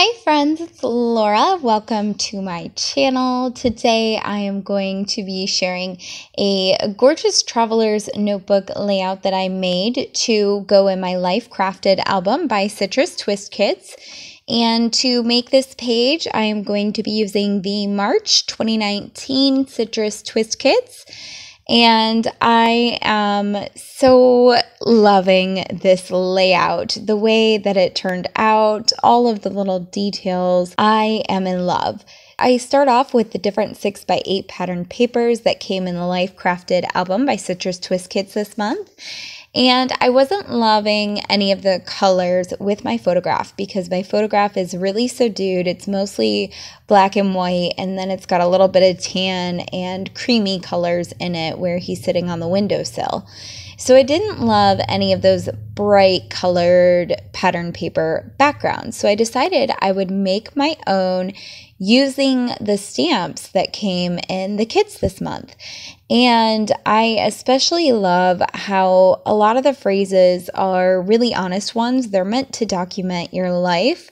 Hey friends, it's Laura. Welcome to my channel. Today I am going to be sharing a gorgeous traveler's notebook layout that I made to go in my Life Crafted album by Citrus Twist Kits. And to make this page, I am going to be using the March 2019 Citrus Twist Kits. And I am so loving this layout, the way that it turned out, all of the little details. I am in love. I start off with the different 6x8 pattern papers that came in the Life Crafted album by Citrus Twist Kits this month. And I wasn't loving any of the colors with my photograph because my photograph is really subdued. It's mostly black and white, and then it's got a little bit of tan and creamy colors in it where he's sitting on the windowsill. So I didn't love any of those bright colored pattern paper backgrounds. So I decided I would make my own using the stamps that came in the kits this month. And I especially love how a lot of the phrases are really honest ones. They're meant to document your life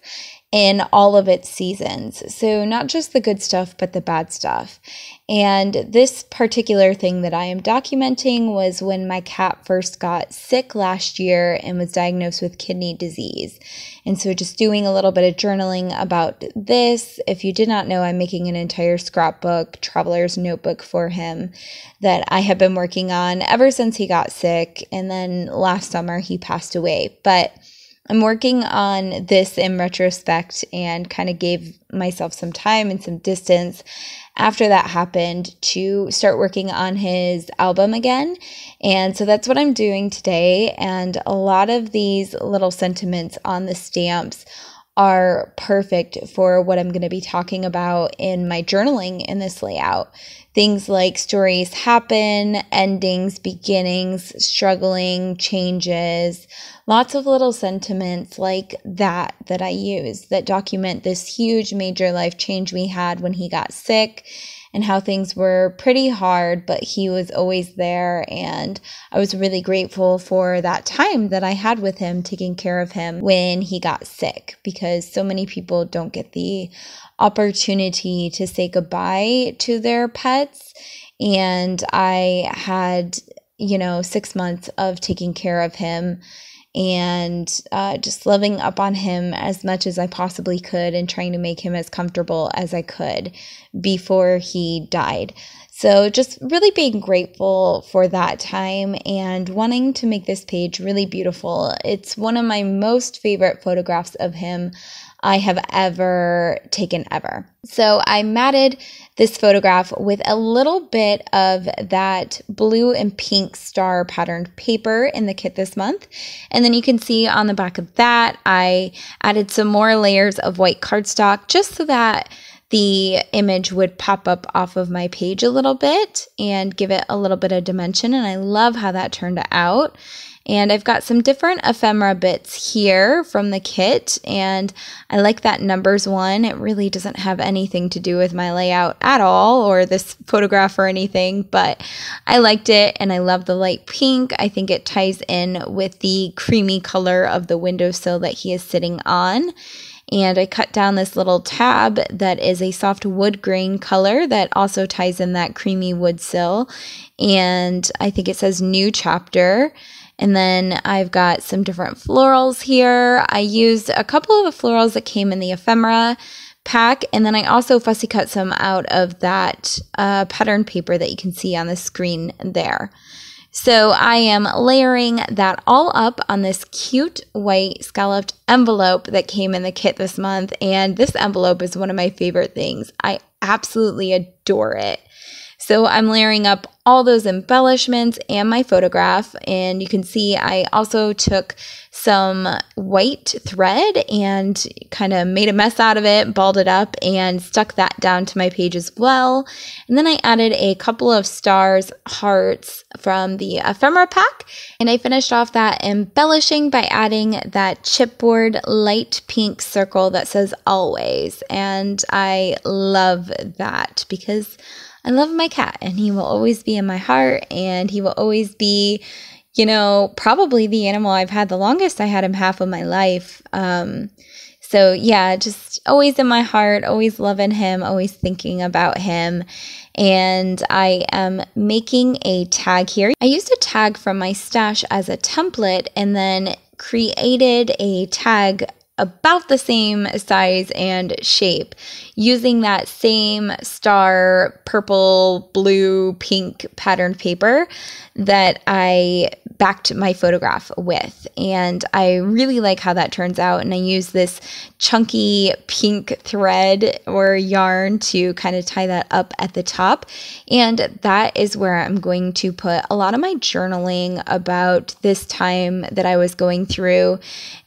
in all of its seasons. So, not just the good stuff, but the bad stuff. And this particular thing that I am documenting was when my cat first got sick last year and was diagnosed with kidney disease. And so, just doing a little bit of journaling about this. If you did not know, I'm making an entire scrapbook, traveler's notebook for him that I have been working on ever since he got sick. And then last summer, he passed away. But I'm working on this in retrospect and kind of gave myself some time and some distance after that happened to start working on his album again. And so that's what I'm doing today. And a lot of these little sentiments on the stamps are perfect for what I'm going to be talking about in my journaling in this layout. Things like stories happen, endings, beginnings, struggling, changes, lots of little sentiments like that that I use that document this huge major life change we had when he got sick and how things were pretty hard, but he was always there. And I was really grateful for that time that I had with him, taking care of him when he got sick, because so many people don't get the opportunity to say goodbye to their pets. And I had, you know, six months of taking care of him and uh, just loving up on him as much as I possibly could and trying to make him as comfortable as I could before he died. So, just really being grateful for that time and wanting to make this page really beautiful. It's one of my most favorite photographs of him I have ever taken ever. So I matted this photograph with a little bit of that blue and pink star patterned paper in the kit this month. And then you can see on the back of that, I added some more layers of white cardstock just so that the image would pop up off of my page a little bit and give it a little bit of dimension. And I love how that turned out. And I've got some different ephemera bits here from the kit. And I like that numbers one. It really doesn't have anything to do with my layout at all or this photograph or anything, but I liked it and I love the light pink. I think it ties in with the creamy color of the windowsill that he is sitting on and I cut down this little tab that is a soft wood grain color that also ties in that creamy wood sill. And I think it says new chapter. And then I've got some different florals here. I used a couple of the florals that came in the ephemera pack. And then I also fussy cut some out of that uh, pattern paper that you can see on the screen there. So I am layering that all up on this cute white scalloped envelope that came in the kit this month. And this envelope is one of my favorite things. I absolutely adore it. So I'm layering up all those embellishments and my photograph. And you can see I also took some white thread and kind of made a mess out of it, balled it up, and stuck that down to my page as well. And then I added a couple of stars, hearts from the ephemera pack. And I finished off that embellishing by adding that chipboard light pink circle that says always. And I love that because I love my cat and he will always be in my heart and he will always be, you know, probably the animal I've had the longest. I had him half of my life. Um, So, yeah, just always in my heart, always loving him, always thinking about him. And I am making a tag here. I used a tag from my stash as a template and then created a tag about the same size and shape using that same star purple, blue, pink patterned paper that I backed my photograph with. And I really like how that turns out. And I use this chunky pink thread or yarn to kind of tie that up at the top. And that is where I'm going to put a lot of my journaling about this time that I was going through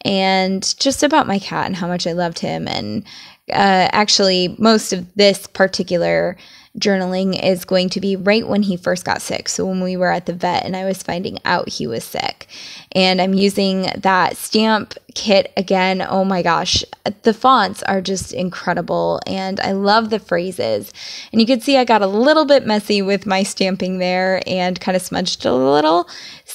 and just about my cat and how much I loved him. And uh, actually, most of this particular journaling is going to be right when he first got sick. So when we were at the vet and I was finding out he was sick. And I'm using that stamp kit again. Oh my gosh, the fonts are just incredible and I love the phrases. And you can see I got a little bit messy with my stamping there and kind of smudged a little.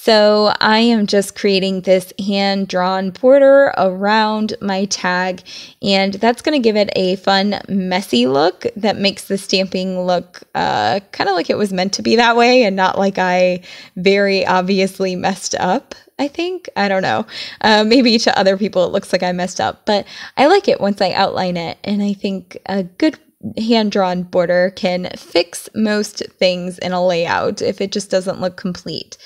So I am just creating this hand drawn border around my tag and that's going to give it a fun messy look that makes the stamping look uh, kind of like it was meant to be that way and not like I very obviously messed up. I think. I don't know. Uh, maybe to other people it looks like I messed up, but I like it once I outline it. And I think a good hand drawn border can fix most things in a layout if it just doesn't look complete.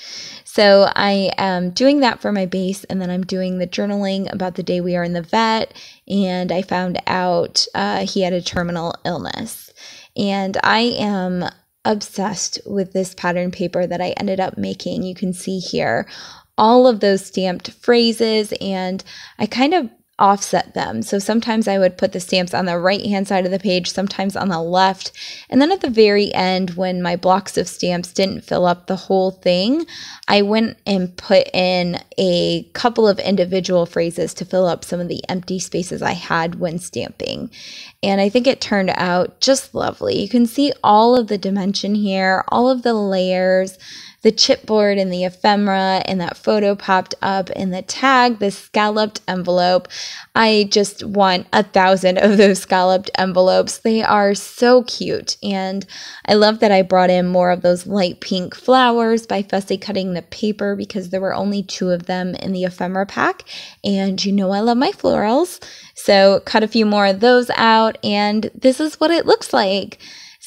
So I am doing that for my base, and then I'm doing the journaling about the day we are in the vet, and I found out uh, he had a terminal illness. And I am obsessed with this pattern paper that I ended up making. You can see here all of those stamped phrases, and I kind of offset them. So sometimes I would put the stamps on the right hand side of the page, sometimes on the left. And then at the very end, when my blocks of stamps didn't fill up the whole thing, I went and put in a couple of individual phrases to fill up some of the empty spaces I had when stamping. And I think it turned out just lovely. You can see all of the dimension here, all of the layers the chipboard and the ephemera and that photo popped up in the tag, the scalloped envelope. I just want a thousand of those scalloped envelopes. They are so cute. And I love that I brought in more of those light pink flowers by fussy cutting the paper because there were only two of them in the ephemera pack. And you know I love my florals. So cut a few more of those out and this is what it looks like.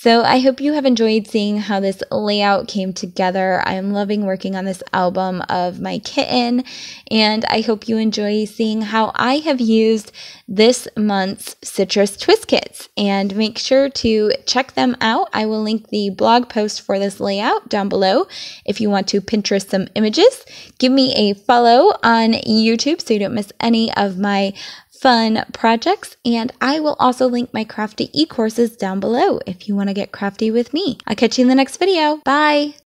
So I hope you have enjoyed seeing how this layout came together. I am loving working on this album of my kitten, and I hope you enjoy seeing how I have used this month's Citrus Twist Kits. And make sure to check them out. I will link the blog post for this layout down below if you want to Pinterest some images. Give me a follow on YouTube so you don't miss any of my fun projects. And I will also link my crafty e-courses down below if you want to get crafty with me. I'll catch you in the next video. Bye.